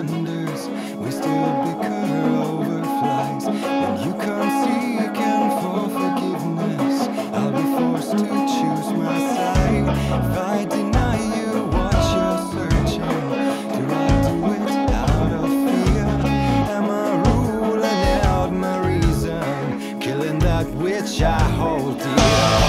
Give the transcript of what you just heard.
We still Wasted liquor overflies When you come and for forgiveness. I'll be forced to choose my side. If I deny you what you're searching Do I do it out of fear? Am I ruling out my reason? Killing that which I hold dear.